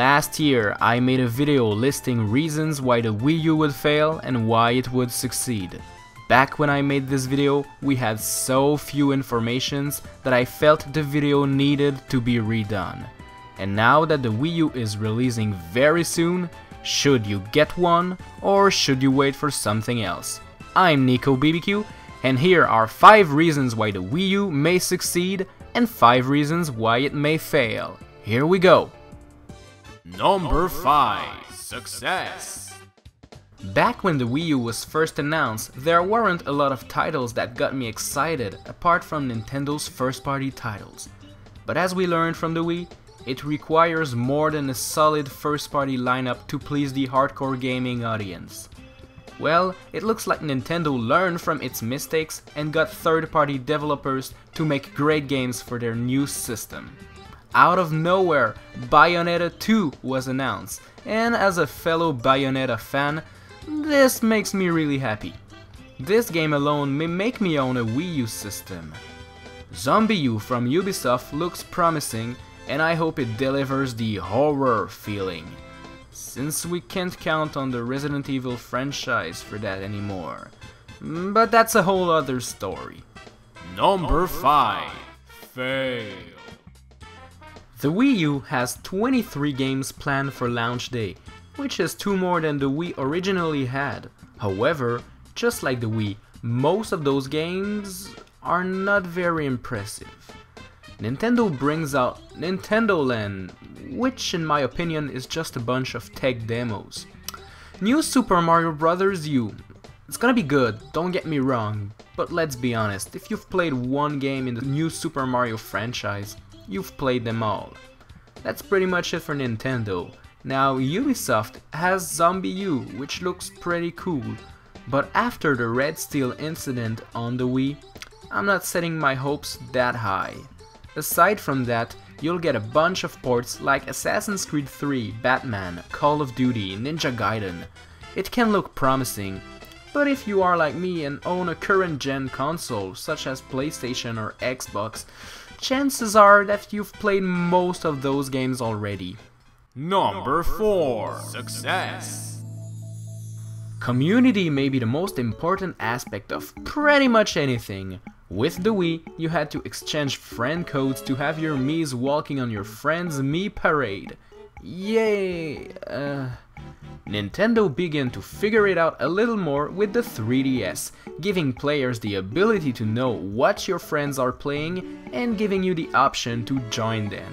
Last year, I made a video listing reasons why the Wii U would fail and why it would succeed. Back when I made this video, we had so few informations that I felt the video needed to be redone. And now that the Wii U is releasing very soon, should you get one or should you wait for something else? I'm Nico BBQ and here are 5 reasons why the Wii U may succeed and 5 reasons why it may fail. Here we go! Number 5 Success Back when the Wii U was first announced, there weren't a lot of titles that got me excited apart from Nintendo's first party titles. But as we learned from the Wii, it requires more than a solid first party lineup to please the hardcore gaming audience. Well, it looks like Nintendo learned from its mistakes and got third party developers to make great games for their new system out of nowhere, Bayonetta 2 was announced, and as a fellow Bayonetta fan, this makes me really happy. This game alone may make me own a Wii U system. ZombiU from Ubisoft looks promising, and I hope it delivers the horror feeling, since we can't count on the Resident Evil franchise for that anymore. But that's a whole other story. Number 5 Fail the Wii U has 23 games planned for launch day, which is two more than the Wii originally had. However, just like the Wii, most of those games are not very impressive. Nintendo brings out Nintendo Land, which in my opinion is just a bunch of tech demos. New Super Mario Bros. U. It's gonna be good, don't get me wrong, but let's be honest, if you've played one game in the new Super Mario franchise, you've played them all. That's pretty much it for Nintendo. Now Ubisoft has ZombiU, which looks pretty cool, but after the Red Steel incident on the Wii, I'm not setting my hopes that high. Aside from that, you'll get a bunch of ports like Assassin's Creed 3, Batman, Call of Duty, Ninja Gaiden. It can look promising, but if you are like me and own a current gen console such as PlayStation or Xbox, chances are that you've played most of those games already. Number 4 Success Community may be the most important aspect of pretty much anything. With the Wii, you had to exchange friend codes to have your Miis walking on your friend's Mii parade. Yay! Uh, Nintendo began to figure it out a little more with the 3DS, giving players the ability to know what your friends are playing and giving you the option to join them.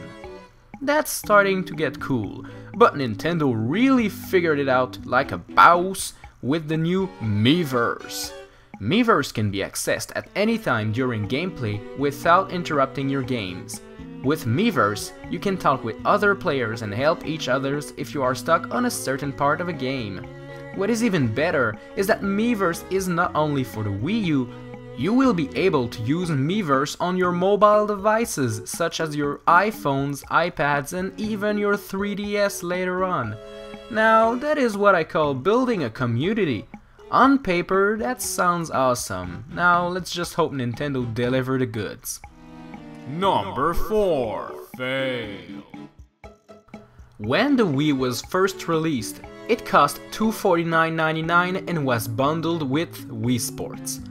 That's starting to get cool, but Nintendo really figured it out like a boss with the new Miiverse. Miiverse can be accessed at any time during gameplay without interrupting your games. With Miiverse, you can talk with other players and help each others if you are stuck on a certain part of a game. What is even better is that Miiverse is not only for the Wii U, you will be able to use Miiverse on your mobile devices such as your iPhones, iPads and even your 3DS later on. Now that is what I call building a community. On paper, that sounds awesome. Now let's just hope Nintendo deliver the goods. Number 4 Fail When the Wii was first released, it cost $249.99 and was bundled with Wii Sports.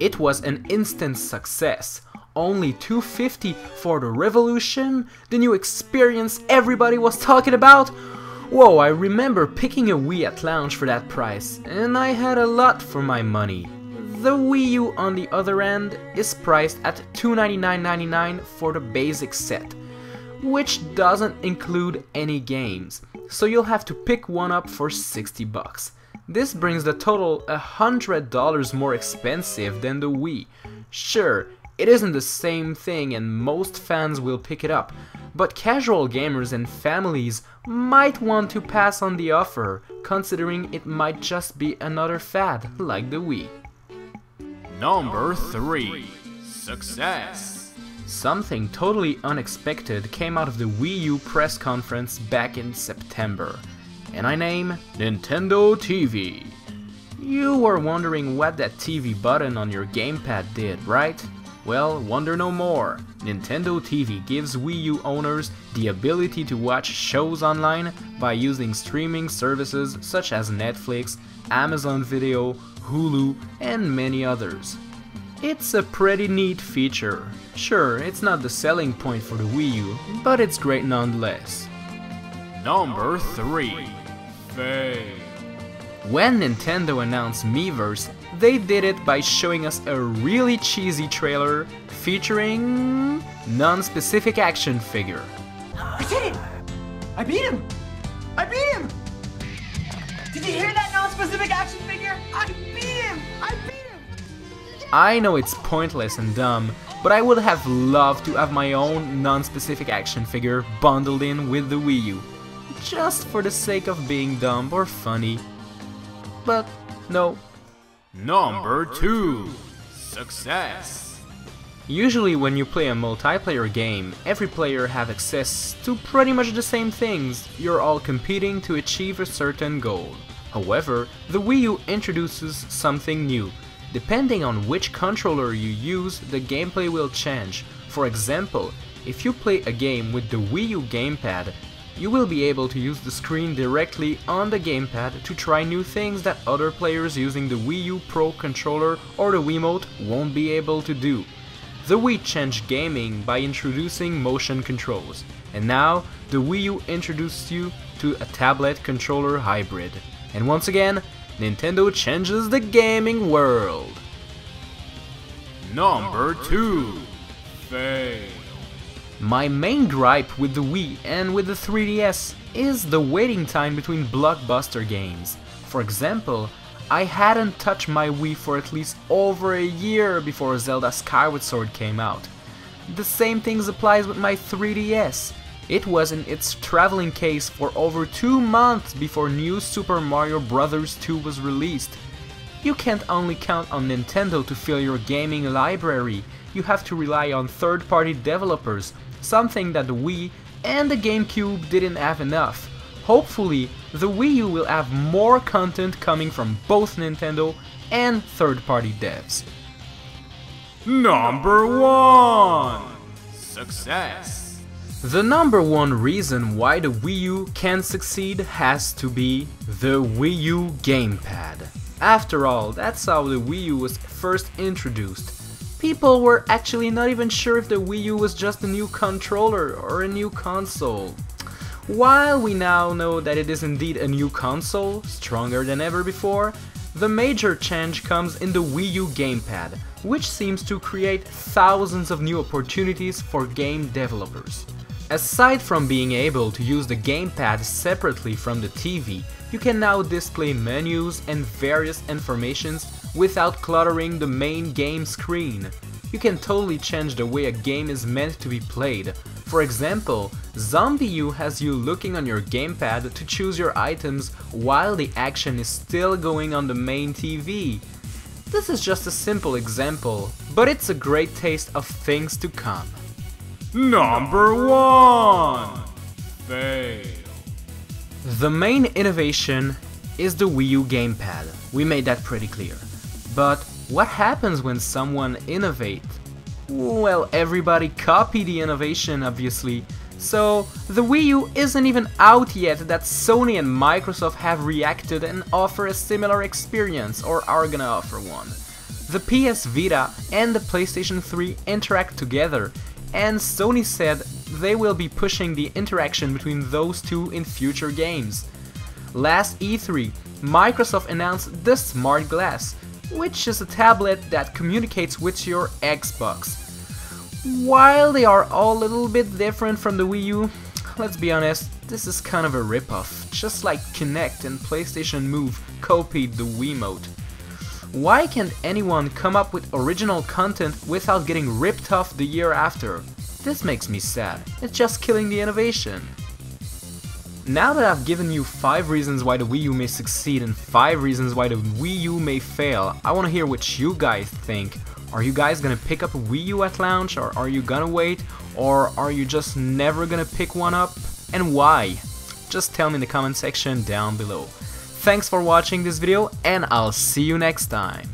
It was an instant success. Only 250 for the Revolution, the new experience everybody was talking about? Whoa, I remember picking a Wii at launch for that price, and I had a lot for my money. The Wii U on the other end is priced at $299.99 for the basic set, which doesn't include any games, so you'll have to pick one up for 60 bucks. This brings the total $100 more expensive than the Wii. Sure, it isn't the same thing and most fans will pick it up, but casual gamers and families might want to pass on the offer, considering it might just be another fad like the Wii. Number 3 Success Something totally unexpected came out of the Wii U press conference back in September, and I name Nintendo TV. You were wondering what that TV button on your gamepad did, right? Well, wonder no more. Nintendo TV gives Wii U owners the ability to watch shows online by using streaming services such as Netflix, Amazon Video, Hulu, and many others. It's a pretty neat feature. Sure, it's not the selling point for the Wii U, but it's great nonetheless. Number 3. Fail. When Nintendo announced Miiverse, they did it by showing us a really cheesy trailer featuring non-specific action figure. I did it! I beat him! I beat him! Did you hear that non-specific action figure? I beat him! I beat him! I know it's pointless and dumb, but I would have loved to have my own non-specific action figure bundled in with the Wii U, just for the sake of being dumb or funny. But no, Number 2. Success. Usually when you play a multiplayer game, every player have access to pretty much the same things, you're all competing to achieve a certain goal. However, the Wii U introduces something new. Depending on which controller you use, the gameplay will change. For example, if you play a game with the Wii U gamepad, you will be able to use the screen directly on the gamepad to try new things that other players using the Wii U Pro controller or the Wiimote won't be able to do. The Wii changed gaming by introducing motion controls, and now the Wii U introduced you to a tablet controller hybrid. And once again, Nintendo changes the gaming world. Number 2. Fail. My main gripe with the Wii and with the 3DS is the waiting time between blockbuster games. For example, I hadn't touched my Wii for at least over a year before Zelda Skyward Sword came out. The same thing applies with my 3DS. It was in its traveling case for over two months before new Super Mario Bros. 2 was released. You can't only count on Nintendo to fill your gaming library, you have to rely on third-party developers something that the Wii and the GameCube didn't have enough. Hopefully, the Wii U will have more content coming from both Nintendo and third-party devs. Number 1. Success. The number one reason why the Wii U can succeed has to be the Wii U gamepad. After all, that's how the Wii U was first introduced. People were actually not even sure if the Wii U was just a new controller or a new console. While we now know that it is indeed a new console, stronger than ever before, the major change comes in the Wii U gamepad, which seems to create thousands of new opportunities for game developers. Aside from being able to use the gamepad separately from the TV, you can now display menus and various informations without cluttering the main game screen. You can totally change the way a game is meant to be played. For example, ZombiU has you looking on your gamepad to choose your items while the action is still going on the main TV. This is just a simple example, but it's a great taste of things to come. Number 1. Fail. The main innovation is the Wii U gamepad. We made that pretty clear. But what happens when someone innovates? Well, everybody copy the innovation, obviously. So, the Wii U isn't even out yet that Sony and Microsoft have reacted and offer a similar experience, or are gonna offer one. The PS Vita and the PlayStation 3 interact together, and Sony said they will be pushing the interaction between those two in future games. Last E3, Microsoft announced the SmartGlass, which is a tablet that communicates with your Xbox. While they are all a little bit different from the Wii U, let's be honest, this is kind of a ripoff, just like Kinect and PlayStation Move copied the Wiimote. Why can't anyone come up with original content without getting ripped off the year after? This makes me sad, it's just killing the innovation. Now that I've given you 5 reasons why the Wii U may succeed and 5 reasons why the Wii U may fail, I wanna hear what you guys think. Are you guys gonna pick up a Wii U at launch or are you gonna wait? Or are you just never gonna pick one up? And why? Just tell me in the comment section down below. Thanks for watching this video and I'll see you next time.